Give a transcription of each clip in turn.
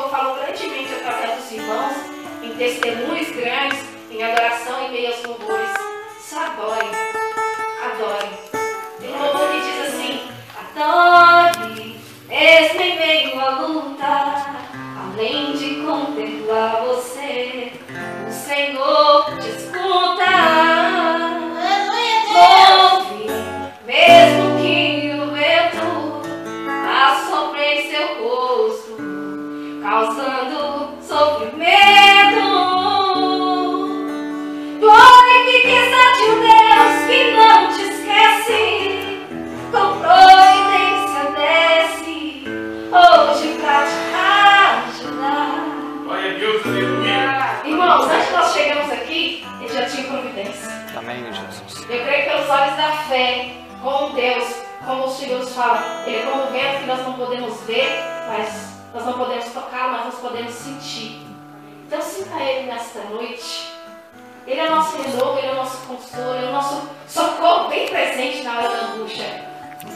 Senhor falou grandemente através dos irmãos, em testemunhos grandes, em adoração e meio aos louvores. Só adore, adore. Tem um louvor que diz assim: Adore, mesmo em meio à luta, além de contemplar você, o Senhor. Tinha providência. Amém, Jesus. Eu creio que pelos olhos da fé, com Deus, como o Senhor nos fala, Ele é como o vento que nós não podemos ver, mas nós não podemos tocar, mas nós podemos sentir. Então sinta Ele nesta noite. Ele é o nosso renovo, Ele é o nosso consolo, Ele é o nosso socorro bem presente na hora da angústia.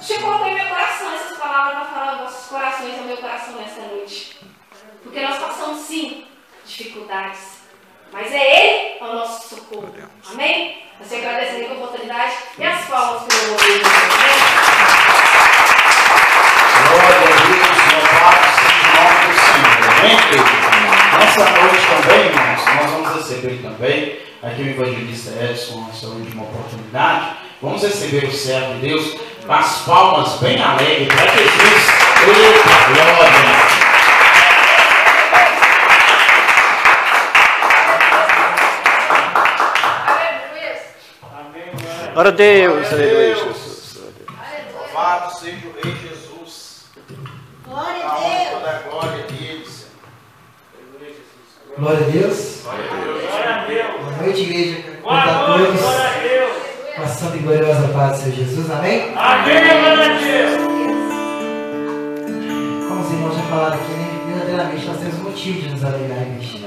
Chegou em meu coração essas palavras para falar aos vossos corações, ao meu coração nesta noite. Porque nós passamos sim dificuldades. Mas é Ele o nosso socorro. Amém? Você agradece a oportunidade e as palmas pelo louvor. Glória a Deus, louvado seja o nome do Senhor. Amém? Nessa noite também, irmãos, nós vamos receber também, aqui o evangelista Edson, essa última oportunidade, vamos receber o servo de Deus com as palmas bem alegres para Jesus. Eita, glória! Glória a Deus, aleluia, Jesus. Louvado seja o Rei Jesus. Glória A Deus. toda a glória dele, Senhor. Glória a Deus. Glória a Deus. Boa noite, igreja. Boa a noite, todos. glória a Deus. Com a santa e gloriosa paz do Senhor Jesus. Amém? Amém, glória a Deus. Como os irmãos já falaram aqui, né? verdadeiramente nós temos motivo de nos alegrar, igreja.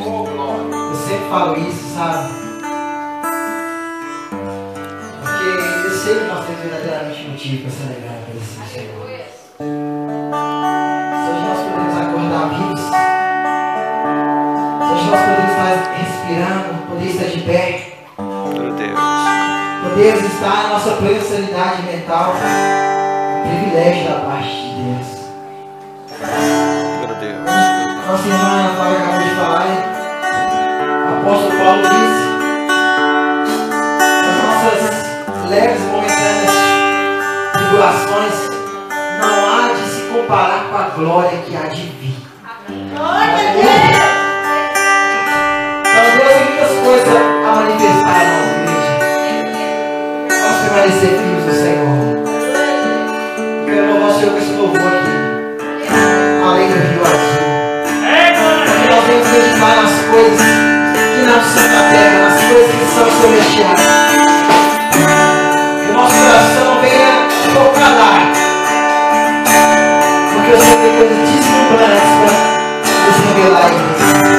Oh, glória. Eu sempre falo isso, sabe? Sei que nós temos verdadeiramente motivo para se alegrar por esse Senhor. Se hoje nós podemos acordar vivos, se hoje nós podemos estar respirando, poder estar de pé, a Deus. Podemos estar na nossa plena sanidade mental, um privilégio da parte de Deus. A Deus. Nossa irmã Ana Flávia acabou de falar, o apóstolo Paulo disse leves momentâneas tribulações não há de se comparar com a glória que há de vir. Glória a Deus. Então Deus tem muitas coisas a manifestar na nossa igreja. Vamos permanecer firmes no Senhor. Quero louvar o Senhor com esse louvor aqui. Além do rio azul. Porque nós vamos meditar nas coisas que não são da terra, nas coisas que são celestiais. Porque o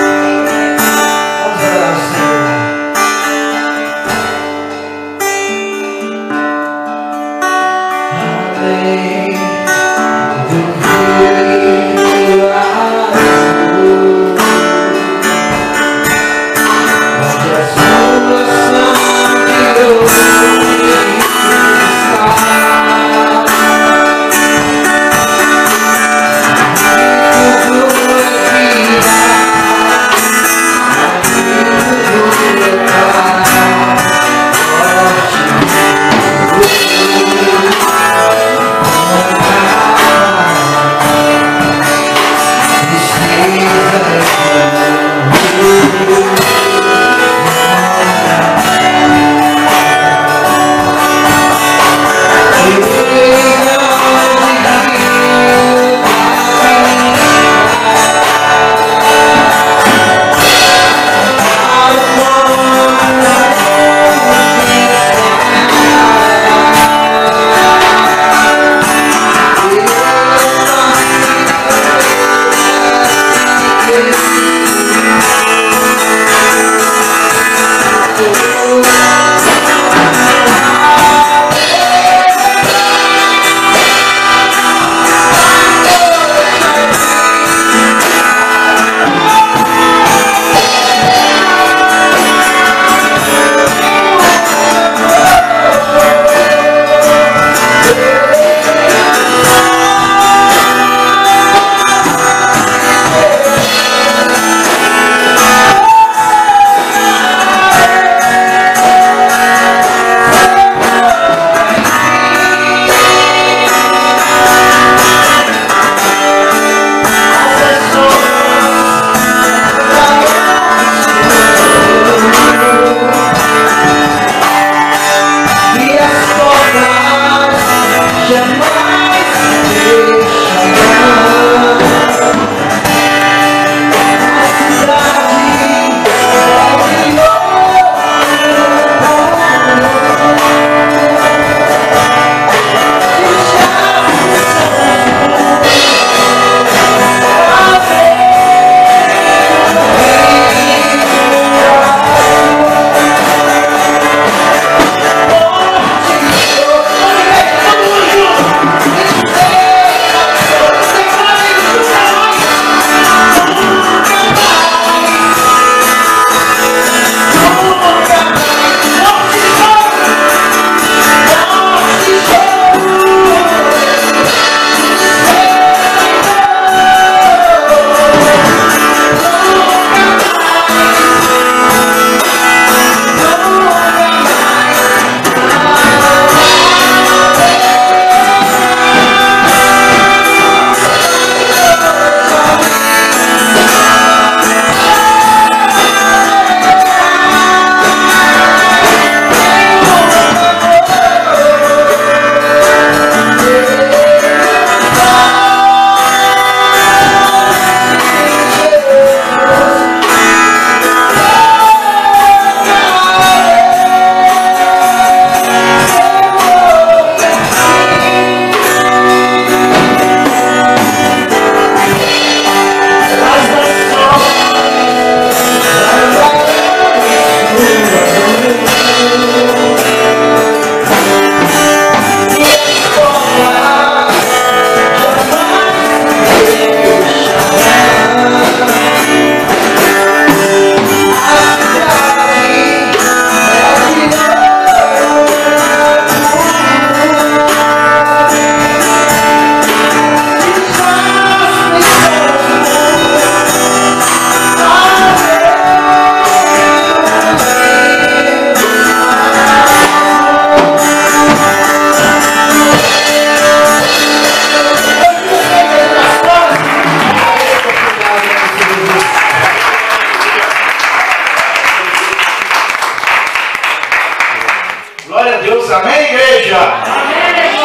Glória a Deus, amém, igreja? Glória a Deus.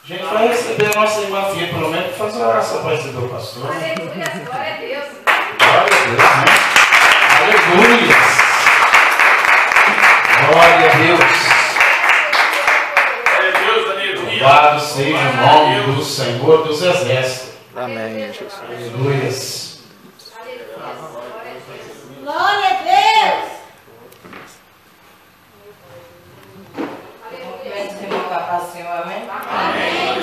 A gente vai receber a nossa irmã Fia, pelo menos, para fazer uma oração para receber o pastor. Aleluia, glória a Deus. Glória a Deus, né? Aleluia. Glória a Deus. Glória a Deus. Louvado seja o nome do Senhor dos Exércitos. Amém, Jesus. Aleluia. Glória a Deus. Vamos colocar para o Senhor, amém?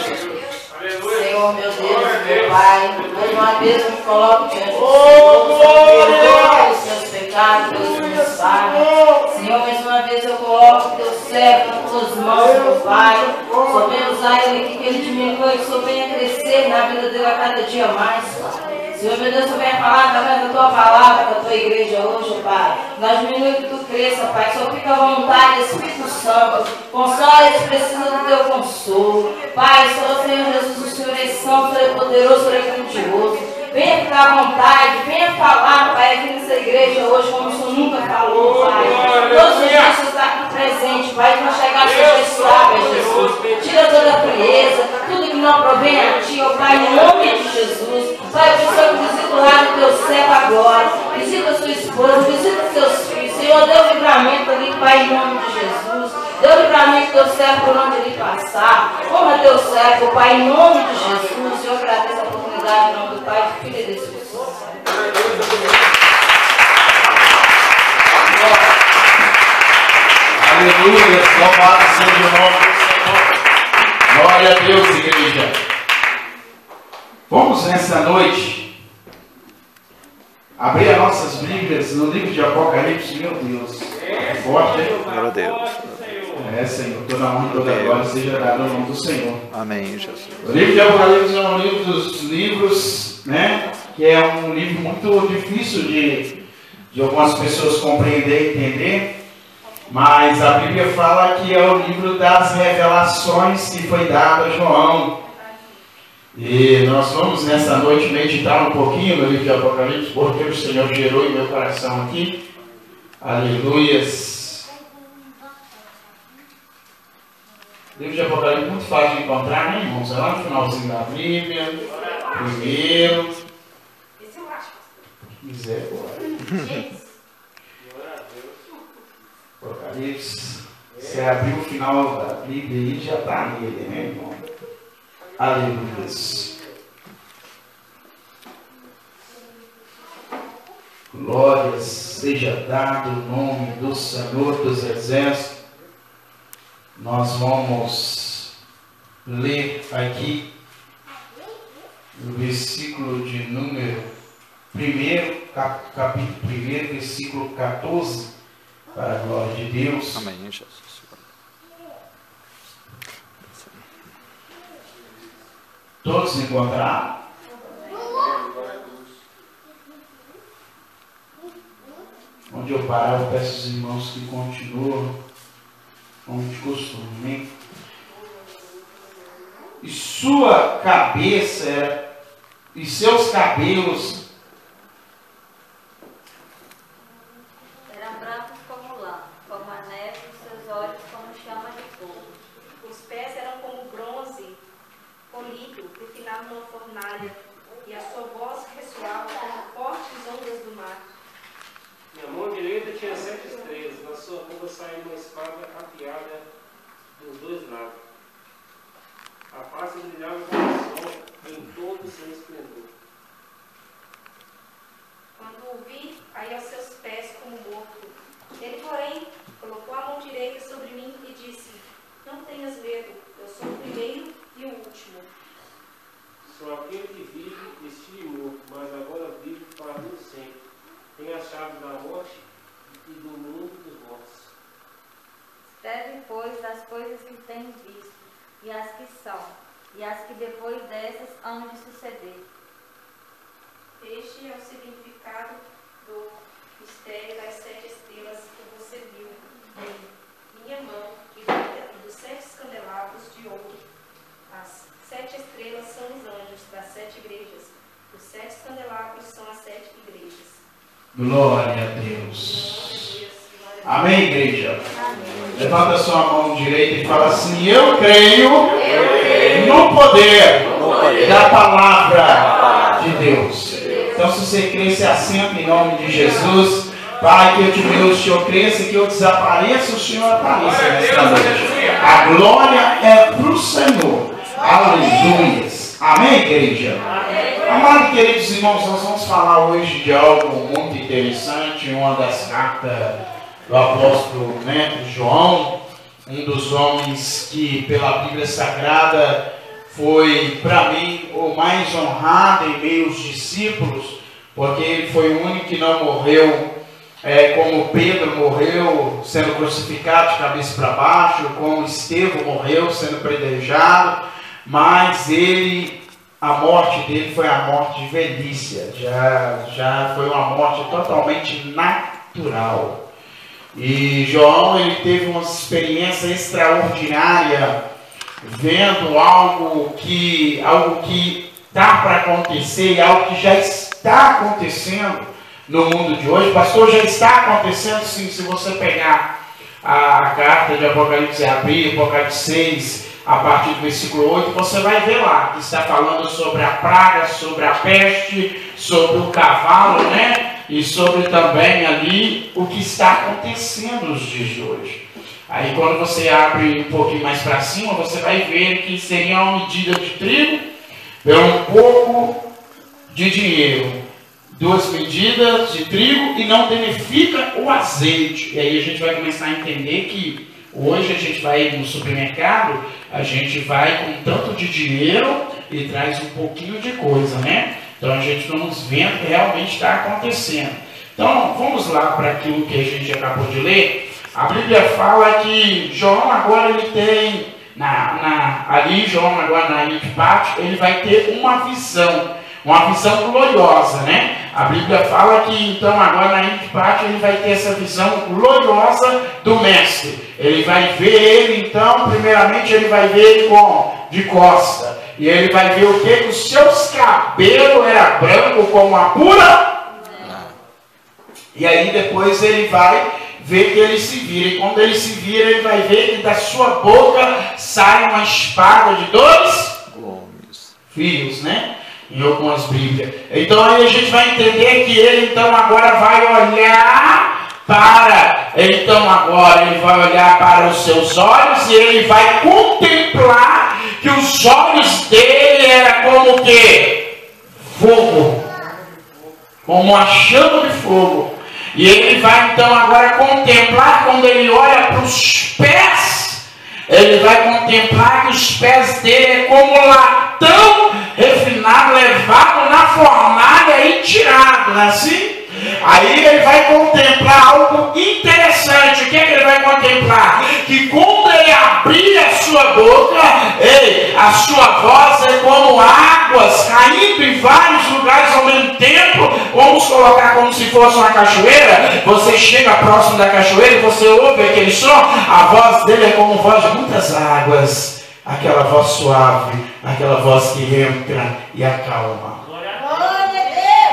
Senhor, meu Deus, meu Pai, mais uma vez eu me coloco diante do Oh, Senhor, perdoa os meus pecados, pelos meus falhas. Senhor, mais uma vez eu coloco teu servo nas tuas mãos, meu Pai. Só venha usar ele aqui, que ele diminua, que só venha crescer na vida dele a cada dia mais, Pai. Senhor, meu Deus, eu venho falar através da tua palavra, da tua igreja hoje, Pai. Nós diminui que tu cresça, Pai. Só fica à vontade, Espírito Santo. Consola, eles precisam do teu consolo. Pai, só Senhor Jesus, o Senhor é santo, é poderoso, é grandioso. Venha ficar à vontade, venha falar, Pai, aqui nessa igreja hoje, como o Senhor nunca falou, Pai. Todos os dias você está aqui presente, Pai, nós chegar seja estável, Jesus. Tira toda a frieza, tudo que não provém a Ti, ó Pai, em nome de Jesus. Pai, visita lá no teu céu agora. Visita a sua esposa, visita os seus filhos. Senhor, dê o livramento ali, Pai, em nome de Jesus. Dê o livramento do teu servo por onde ele passar. Honra teu servo, Pai, em nome de Jesus. Senhor, agradeço a oportunidade em nome do Pai, do Filho e Espírito Santo. Aleluia. Louvado seja o nome do Senhor. Glória a Deus, igreja. Vamos nessa noite abrir as nossas Bíblias no livro de Apocalipse, meu Deus. É forte, hein? Glória a Deus. É, Senhor, toda honra e toda glória seja dada ao nome do Senhor. Amém, Jesus. O livro de Apocalipse é um livro dos livros, né? Que é um livro muito difícil de, de algumas pessoas compreender e entender. Mas a Bíblia fala que é o livro das revelações que foi dado a João. E nós vamos nessa noite meditar um pouquinho no livro de Apocalipse, porque o Senhor gerou em meu coração aqui. Aleluias. livro de Apocalipse é muito fácil de encontrar, né, irmãos? É lá no finalzinho da Bíblia, primeiro. Esse eu acho. Misericórdia. Apocalipse. Você abriu o final da Bíblia e já está nele, né, irmão? Aleluia. Glórias seja dado o nome do Senhor dos Exércitos. Nós vamos ler aqui o versículo de número 1, cap, capítulo 1, versículo 14, para a glória de Deus. Amém, Jesus. Todos encontraram? Onde eu parar, eu peço aos irmãos que continuam como de costume. Amém? E sua cabeça e seus cabelos Eram brancos como lã, como a neve, e seus olhos como chama de fogo. os pés eram como bronze polido, refinado numa fornalha, e a sua voz ressoava como fortes ondas do mar. Minha mão direita tinha sete estrelas, na sua boca saía uma espada afiada dos dois lados. A face brilhava como o sol em todo o seu esplendor. Quando o caí aos seus pés como morto. Ele, porém, colocou a mão direita sobre mim e disse: Não tenhas medo, eu sou o primeiro e o último. Sou aquele que vive e estive morto, mas agora vivo para mim sempre. Tenho a chave da morte e do mundo dos mortos. Escreve, pois, das coisas que tens visto, e as que são, e as que depois dessas hão de suceder. Este é o significado do mistério das sete estrelas que você viu em minha mão e do- dos sete candelabros de ouro. As sete estrelas são os anjos das sete igrejas. Os sete candelabros são as sete igrejas. Glória a Deus. a Deus, glória a Deus. Amém, igreja? Levanta sua mão direita e fala assim: Eu creio no poder da palavra de Deus. Então, se você crê, se assenta em nome de Jesus. Pai, que eu diminua, o Senhor cresça, que eu desapareça, o Senhor apareça nesta noite. A glória é para o Senhor. Aleluia. Amém, igreja? Amados queridos irmãos, nós vamos falar hoje de algo muito interessante, uma das cartas do apóstolo né, João, um dos homens que pela Bíblia Sagrada foi para mim o mais honrado em aos discípulos, porque ele foi o único que não morreu é, como Pedro morreu sendo crucificado de cabeça para baixo, como Estevão morreu sendo predejado, mas ele, a morte dele foi a morte de velhice, já, já foi uma morte totalmente natural. E João ele teve uma experiência extraordinária vendo algo que algo que está para acontecer, algo que já está acontecendo no mundo de hoje. Pastor, já está acontecendo sim, se você pegar a, a carta de Apocalipse e abrir, Apocalipse 6, a partir do versículo 8, você vai ver lá que está falando sobre a praga, sobre a peste, sobre o cavalo, né? E sobre também ali o que está acontecendo nos dias de hoje. Aí quando você abre um pouquinho mais para cima, você vai ver que seria uma medida de trigo pelo um pouco de dinheiro. Duas medidas de trigo e não danifica o azeite. E aí a gente vai começar a entender que hoje a gente vai no supermercado, a gente vai com tanto de dinheiro e traz um pouquinho de coisa, né? Então a gente vamos vendo que realmente está acontecendo. Então vamos lá para aquilo que a gente acabou de ler. A Bíblia fala que João agora ele tem, na, na, ali João agora na ilha de Pátio, ele vai ter uma visão, uma visão gloriosa, né? A Bíblia fala que então agora na ilha de Pátio ele vai ter essa visão gloriosa do Mestre. Ele vai ver ele então, primeiramente ele vai ver ele com, de costa. E ele vai ver o que? Que os seus cabelos eram brancos como a pura e aí depois ele vai ver que ele se vira. E quando ele se vira, ele vai ver que da sua boca sai uma espada de dois Gomes. fios, né? Em algumas Bíblias. Então aí a gente vai entender que ele então agora vai olhar para, então agora ele vai olhar para os seus olhos e ele vai contemplar que os olhos dele era como o quê? Fogo. Como uma chama de fogo. E ele vai então agora contemplar quando ele olha para os pés, ele vai contemplar que os pés dele é como latão refinado, levado na fornalha e tirado, não é assim? Aí ele vai contemplar algo interessante. O que, é que ele vai contemplar? Que quando ele abrir a sua boca, ei, a sua voz é como águas caindo em vários lugares ao mesmo tempo. Vamos colocar como se fosse uma cachoeira. Você chega próximo da cachoeira e você ouve aquele som. A voz dele é como voz de muitas águas. Aquela voz suave, aquela voz que entra e acalma.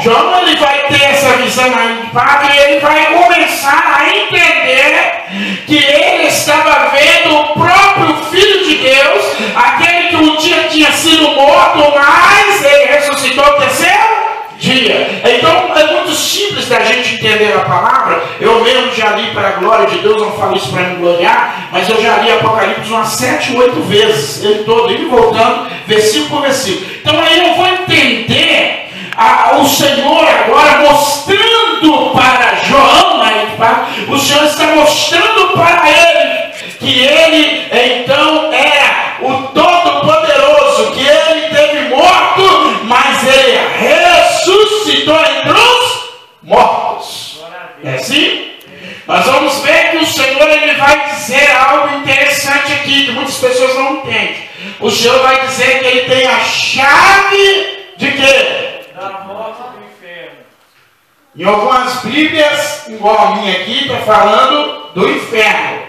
João ele vai ter essa visão aí do Padre e ele vai começar a entender que ele estava vendo o próprio Filho de Deus, aquele que um dia tinha sido morto, mas ele ressuscitou no terceiro dia. Então é muito simples da gente entender a palavra. Eu mesmo já li para a glória de Deus, não falo isso para me gloriar, mas eu já li Apocalipse umas sete, oito vezes, ele todo, indo voltando, versículo por versículo. Então aí eu vou entender a- o Senhor agora mostrando para João, tá? o Senhor está mostrando para ele que ele então era o Todo-Poderoso, que ele teve morto, mas ele ressuscitou entre os mortos. É assim? Nós vamos ver que o Senhor ele vai dizer algo interessante aqui, que muitas pessoas não entendem. O Senhor vai dizer que ele tem a chave de quê? Da morte do inferno. Em algumas Bíblias, igual a minha aqui, está falando do inferno.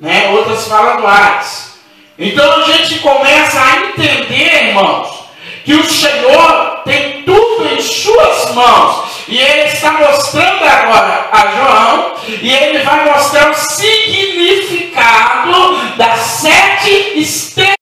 Né? Outras falam do Hades. Então a gente começa a entender, irmãos, que o Senhor tem tudo em suas mãos. E ele está mostrando agora a João, e ele vai mostrar o significado das sete estrelas